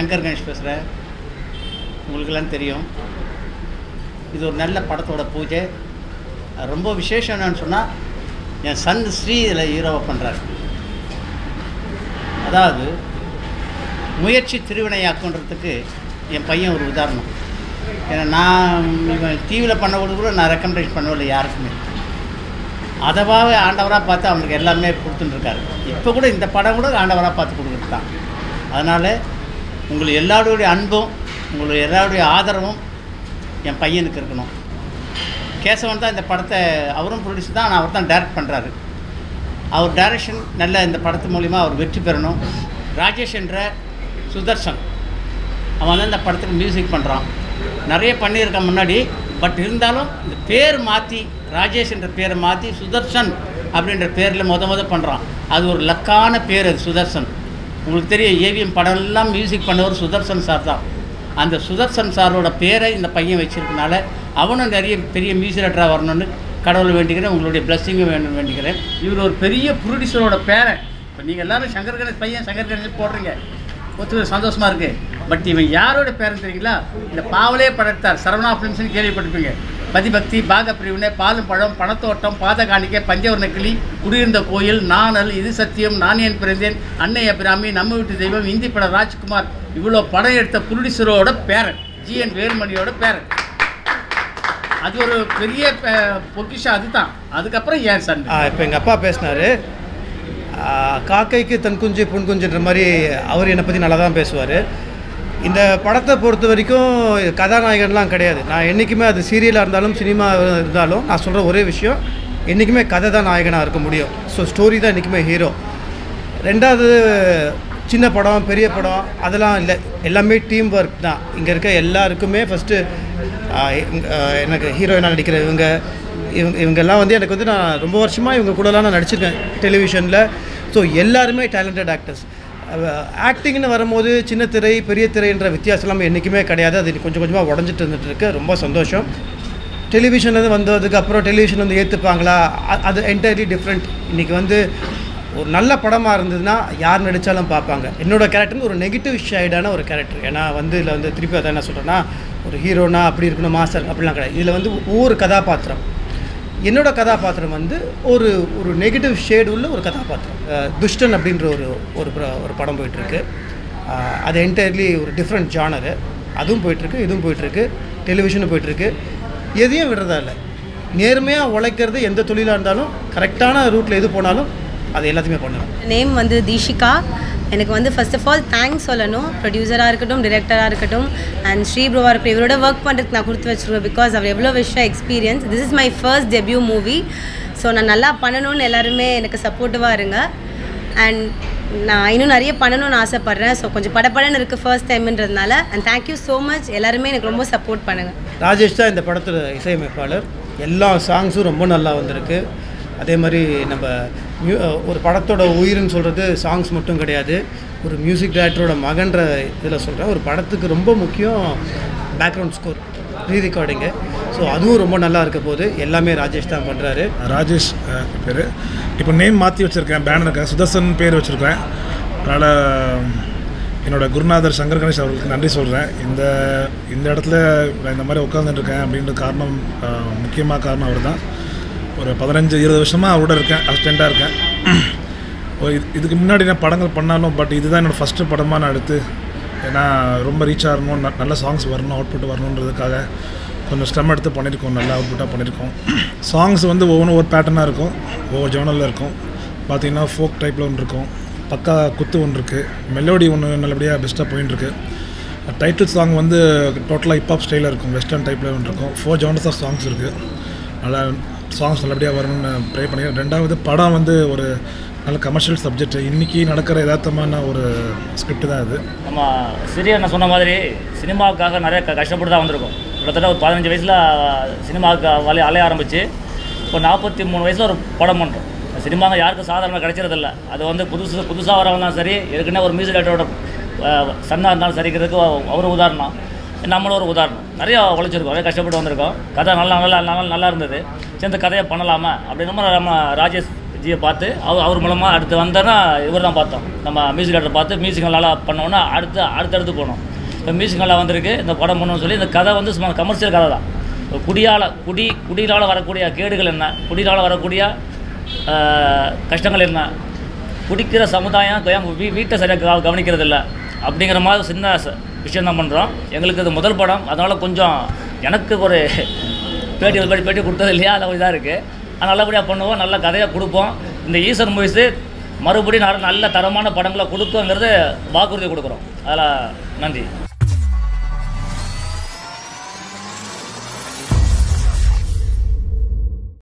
சங்கர் கணேஷ் பேசுகிறேன் உங்களுக்கெல்லாம் தெரியும். இது ஒரு நல்ல படத்தோட பூஜை. ரொம்ப விசேஷம் என்னன்னு சொன்னால் என் சன் ஸ்ரீ இதில் ஹீரோவை பண்ணுறாரு அதாவது முயற்சி திருவினையாக்குன்றதுக்கு என் பையன் ஒரு உதாரணம். ஏன்னா நான் இவன் டிவியில் பண்ண கூட நான் ரெக்கமெண்டேஷன் பண்ணவில்லை யாருக்குமே. அதவாகவே ஆண்டவராக பார்த்து அவனுக்கு எல்லாமே கொடுத்துட்டுருக்காரு இப்போ கூட இந்த படம் கூட ஆண்டவராக பார்த்து கொடுக்குறது தான் அதனால் உங்களுக்கு எல்லாருடைய அன்பும் உங்களுடைய எல்லாருடைய ஆதரவும் என் பையனுக்கு இருக்கணும். கேசவன் தான் இந்த படத்தை அவரும் ப்ரொடியூஸ் தான் ஆனால் அவர் தான் டைரக்ட் பண்ணுறாரு அவர் டைரக்ஷன் நல்ல இந்த படத்து மூலிமா அவர் வெற்றி பெறணும். ராஜேஷ் என்ற சுதர்ஷன் அவன் தான் இந்த படத்துக்கு மியூசிக் பண்ணுறான் நிறைய பண்ணியிருக்கான் முன்னாடி பட் இருந்தாலும் இந்த பேர் மாற்றி ராஜேஷ் என்ற பேரை மாற்றி சுதர்ஷன் அப்படின்ற பேரில் முத முத பண்ணுறான் அது ஒரு லக்கான பேர் அது சுதர்ஷன் உங்களுக்கு தெரியும் ஏவிஎம் படம் எல்லாம் மியூசிக் பண்ணவர் சுதர்ஷன் சார் தான். அந்த சுதர்ஷன் சாரோட பேரை இந்த பையன் வச்சிருக்கனால அவனும் நிறைய பெரிய மியூசிக் ரைட்டராக வரணும்னு கடவுளை வேண்டிக்கிறேன் உங்களுடைய பிளஸ்ஸிங்கும் வேணும்னு வேண்டிக்கிறேன். இவர் ஒரு பெரிய புரொடியூசரோட பேரன். இப்போ நீங்கள் எல்லாரும் சங்கர் கணேஷ் பையன் சங்கர் கணேஷ் போடுறீங்க. ஒத்துக்க சந்தோஷமாக இருக்குது பட் இவன் யாரோட பேரன் தெரியுங்களா? இந்த பாவலே படத்தார். சரவணா ஃபிலிம்ஸ்னு கேள்விப்பட்டிருப்பீங்க. பதிபக்தி பாகப்பிரிவினை பாலும் பழம் பணத்தோட்டம் பாத காணிக்கை பஞ்சவர்ண கிளி குடியிருந்த கோயில் நாணல் இது சத்தியம் நானியன் பிறந்தேன் அன்னை அபிராமி நம்ம வீட்டு தெய்வம் இந்தி பட ராஜ்குமார் இவ்வளோ படம் எடுத்த புருடிசரோட பேரன் ஜிஎன் வேல்மணியோட பேரன். அது ஒரு பெரிய பொக்கிஷம் அதுதான். அதுக்கப்புறம் ஏன் சன்? இப்போ எங்கள் அப்பா பேசினார். காக்கைக்கு தன் குஞ்சு பொன் குஞ்சுன்ற மாதிரி அவர் என்னை பற்றி நல்லா தான் பேசுவார். இந்த படத்தை பொறுத்த வரைக்கும் கதாநாயகன்லாம் கிடையாது. நான் என்றைக்குமே அது சீரியலாக இருந்தாலும் சினிமா இருந்தாலும் நான் சொல்கிற ஒரே விஷயம் என்றைக்குமே கதை தான் நாயகனாக இருக்க முடியும். ஸோ ஸ்டோரி தான் என்றைக்குமே ஹீரோ ரெண்டாவது சின்ன படம் பெரிய படம் அதெல்லாம் இல்லை. எல்லாமே டீம் ஒர்க் தான். இங்கே இருக்க எல்லாருக்குமே ஃபஸ்ட்டு எனக்கு ஹீரோயினாக நடிக்கிற இவங்க இவங்க இவங்கெல்லாம் வந்து எனக்கு வந்து நான் ரொம்ப வருஷமாக இவங்க கூடலாம் நான் நடிச்சிருக்கேன் டெலிவிஷனில் ஸோ எல்லாருமே டேலண்டட் ஆக்டர்ஸ் ஆக்டிங்னு வரும்போது சின்ன திரை பெரிய திரைன்ற வித்தியாசம்லாம் என்றைக்குமே கிடையாது. அது கொஞ்சம் கொஞ்சமாக உடஞ்சிட்டு இருந்துட்டு இருக்கு ரொம்ப சந்தோஷம். டெலிவிஷன்லேருந்து வந்ததுக்கு அப்புறம் டெலிவிஷன் வந்து ஏற்றுப்பாங்களா அது என்டையர்லி டிஃப்ரெண்ட் இன்றைக்கி வந்து ஒரு நல்ல படமாக இருந்ததுன்னா யார் நடித்தாலும் பார்ப்பாங்க. என்னோடய கேரக்டர்னு ஒரு நெகட்டிவ் ஷைடான ஒரு கேரக்டர் ஏன்னா வந்து இதில் வந்து திருப்பி அதை என்ன சொல்கிறேன்னா ஒரு ஹீரோனா அப்படி இருக்கணும் மாஸ்டர் அப்படிலாம் கிடையாது. இதில் வந்து ஒவ்வொரு கதாபாத்திரம். என்னோடய கதாபாத்திரம் வந்து ஒரு ஒரு நெகட்டிவ் ஷேடு உள்ள ஒரு கதாபாத்திரம். துஷ்டன் அப்படின்ற ஒரு ஒரு ஒரு படம் போயிட்டுருக்கு. அது என்டையர்லி ஒரு டிஃப்ரெண்ட் ஜானரு அதுவும் போயிட்டுருக்கு இதுவும் போயிட்டுருக்கு டெலிவிஷனும் போயிட்டுருக்கு. எதையும் விடுறதா இல்லை. நேர்மையாக உழைக்கிறது எந்த தொழிலாக இருந்தாலும் கரெக்டான ரூட்டில் எது போனாலும் அது எல்லாத்தையுமே பண்ணுவேன் நேம் வந்து தீஷிகா. எனக்கு வந்து ஃபர்ஸ்ட் ஆஃப் ஆல் தேங்க்ஸ் சொல்லணும். ப்ரொடியூசராக இருக்கட்டும் டிரெக்டராக இருக்கட்டும் அண்ட் ஸ்ரீ ப்ரோவாக இருக்கட்டும் இவரோட ஒர்க் பண்ணுறதுக்கு நான் கொடுத்து வச்சிருக்கேன் பிகாஸ் அவர் எவ்வளோ விஷயம் experience this is my first debut movie so நான் நல்லா பண்ணணும்னு எல்லாருமே எனக்கு சப்போர்ட்டிவாக இருங்க. அண்ட் நான் இன்னும் நிறைய பண்ணணும்னு ஆசைப்பட்றேன். ஸோ கொஞ்சம் படப்படன்னு இருக்குது first டைம்ன்றதுனால and thank you so much எல்லாருமே எனக்கு ரொம்ப சப்போர்ட் பண்ணுங்கள் ராஜேஷ் தான் இந்த படத்தில் இசையமைப்பாளர். எல்லா சாங்ஸும் ரொம்ப நல்லா வந்திருக்கு. அதே மாதிரி நம்ம மியூ ஒரு படத்தோட உயிர்னு சொல்கிறது சாங்ஸ் மட்டும் கிடையாது. ஒரு மியூசிக் டைரக்டரோட மகன்ற இதில் சொல்கிறேன் ஒரு படத்துக்கு ரொம்ப முக்கியம் background score re recording so அதுவும் ரொம்ப நல்லா இருக்க போது எல்லாமே ராஜேஷ் தான் பண்ணுறாரு ராஜேஷ் பேர். இப்போ நேம் மாற்றி வச்சுருக்கேன் பேனருக்கு சுதர்சன் பேர் வச்சுருக்கேன். அதனால் என்னோட குருநாதர் சங்கர் கணேஷ் அவர்களுக்கு நன்றி சொல்கிறேன் இந்த இந்த இடத்துல இந்த மாதிரி உட்காந்துட்டுருக்கேன் அப்படின்ற காரணம் முக்கியமாக காரணம் அவர் தான் ஒரு பதினஞ்சு இருபது வருஷமாக அவரோட இருக்கேன் அசிஸ்டண்ட்டாக இருக்கேன். ஓ, இது இதுக்கு முன்னாடி நான் படங்கள் பண்ணாலும் பட் இதுதான் என்னோடய ஃபஸ்ட்டு படமாக நான் எடுத்து ஏன்னா ரொம்ப ரீச் ஆகணும் ந- நல்ல சாங்ஸ் வரணும் அவுட்புட் வரணுன்றதுக்காக கொஞ்சம் ஸ்டெம் எடுத்து பண்ணியிருக்கோம் நல்லா அவுட்புட்டாக பண்ணியிருக்கோம் சாங்ஸ் வந்து ஒவ்வொன்றும் ஒரு பேட்டர்னாக இருக்கும் ஒவ்வொரு ஜேர்னலில் இருக்கும். பார்த்தீங்கன்னா ஃபோக் டைப்பில் ஒன்று இருக்கும் பக்கா குத்து ஒன்று இருக்குது மெலோடி ஒன்று நல்லபடியாக பெஸ்ட்டாக போயின்னு இருக்குது டைட்டில் சாங் வந்து டோட்டலாக ஹிப்ஹாப் ஸ்டைலில் இருக்கும் வெஸ்டர்ன் டைப்பில் ஒன்று இருக்கும் ஃபோர் ஜானர்ஸ் ஆஃப் சாங்ஸ் இருக்குது நல்லா சாங்ஸ் நல்லபடியாக வரணும்னு ப்ரே பண்ணி ரெண்டாவது படம் வந்து ஒரு நல்ல கமர்ஷியல் சப்ஜெக்ட் இன்றைக்கி நடக்கிற யதார்த்தமான ஒரு ஸ்கிரிப்ட் தான் இது நம்ம சிறிய நான் சொன்ன மாதிரி சினிமாவுக்காக நிறைய க- கஷ்டப்பட்டு தான் வந்திருக்கோம். கிட்டத்தட்ட ஒரு பதினஞ்சு வயசில் சினிமாவுக்கு வலைய அலைய ஆரம்பித்து இப்போ நாற்பத்தி மூணு வயசில் ஒரு படம் பண்ணுறோம் சினிமாங்க யாருக்கும் சாதாரணமாக கிடைச்சிறதில்ல. அது வந்து புதுசு புதுசாக வரவங்க சரி ஏற்கனவே ஒரு மியூசிக் டேரக்டரோட சன்னாக இருந்தாலும் சரிக்கிறதுக்கு அவர் உதாரணம். நம்மளும் ஒரு உதாரணம். நிறையா உழைச்சிருக்கோம். நிறைய கஷ்டப்பட்டு வந்திருக்கோம். கதை நல்லா நல்லா நல்லா நல்லா இருந்தது. சரி இந்த கதையை பண்ணலாமா? அப்படின்னு நம்ம ராஜேஷ் ஜியை பார்த்து அவர் அவர் மூலமாக அடுத்து வந்தோன்னா இவர் தான் பார்த்தோம். நம்ம மியூசிக் டேரக்டர் பார்த்து மியூசிக் நல்லா பண்ணோன்னா அடுத்து அடுத்தடுத்து போனோம் இப்போ மியூசிக் நல்லா வந்திருக்கு. இந்த படம் பண்ணணும்னு சொல்லி இந்த கதை வந்து சும்மா கமர்ஷியல் கதை தான். குடியால் குடி குடியினால் வரக்கூடிய கேடுகள் என்ன? குடியினால் வரக்கூடிய கஷ்டங்கள் என்ன? குடிக்கிற சமுதாயம் வீ வீட்டை சரியாக கவனிக்கிறது இல்லை அப்படிங்கிற மாதிரி சின்ன விஷயந்தான் விஷயம் தான் பண்ணுறோம் எங்களுக்கு இது முதல் படம். அதனால் கொஞ்சம் எனக்கு ஒரு பேட்டி பேட்டி பேட்டி கொடுத்தது இல்லையா? அதில் இதாக இருக்குது ஆனால் நல்லபடியாக பண்ணுவோம். நல்ல கதையாக கொடுப்போம். இந்த ஈஸ்வரன் மூவிஸு மறுபடியும் நல்ல தரமான படங்களை கொடுக்குங்கிறது வாக்குறுதி கொடுக்குறோம். அதில் நன்றி.